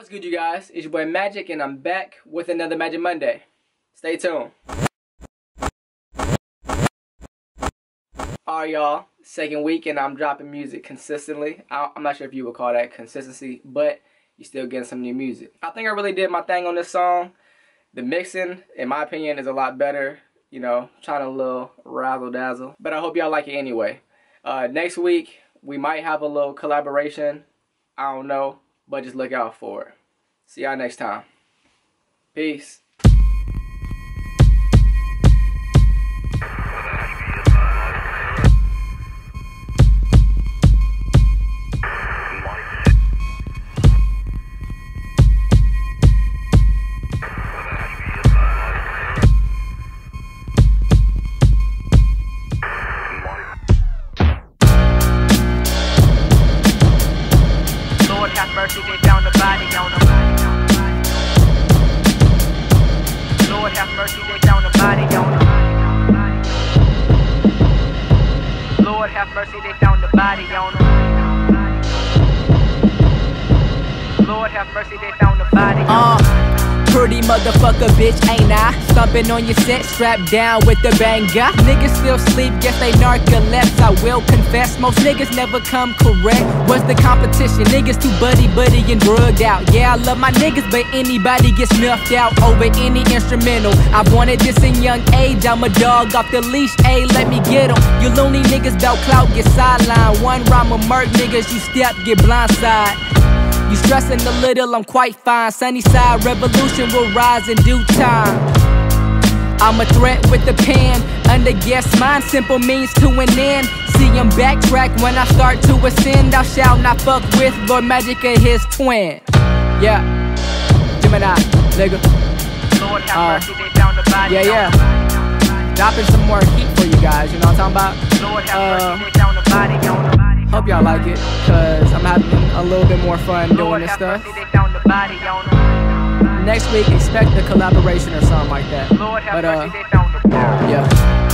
What's good, you guys? It's your boy Magic, and I'm back with another Magic Monday. Stay tuned. Alright, y'all. Second week, and I'm dropping music consistently. I- I'm not sure if you would call that consistency, but you're still getting some new music. I think I really did my thing on this song. The mixing, in my opinion, is a lot better. You know, trying a little razzle dazzle. But I hope y'all like it anyway. Uh, next week, we might have a little collaboration. I don't know, but just look out for it. See y'all next time. Peace. Mercy, they found a body on him. Lord have mercy, they found the body on him. Pretty motherfucker, bitch, ain't I? Stomping on your set, strapped down with the banger. Niggas still sleep, guess they narcolepts. I will confess, most niggas never come correct. What's the competition? Niggas too buddy buddy and drugged out. Yeah, I love my niggas, but anybody gets snuffed out over any instrumental. I've wanted this in young age. I'm a dog off the leash, ayy, let me get 'em. You lonely niggas bout clout, get sidelined. One rhyme of murk niggas, you step, get blindside. You stressing a little, I'm quite fine. Sunnyside revolution will rise in due time. I'm a threat with the pen. Under guess mine, simple means to an end. See him backtrack when I start to ascend. Thou shalt not fuck with Lord Magic or his twin. Yeah, Gemini, nigga. Lord have Uh, mercy, they found a body Yeah, yeah. Dropping some more heat for you guys, you know what I'm talking about? Lord have Uh, mercy, they found a body. Hope y'all like it, cause I'm a little bit more fun doing this stuff. mercy, they found a body on him. Next week, expect a collaboration or something like that. But, uh, mercy, they found a body. Yeah.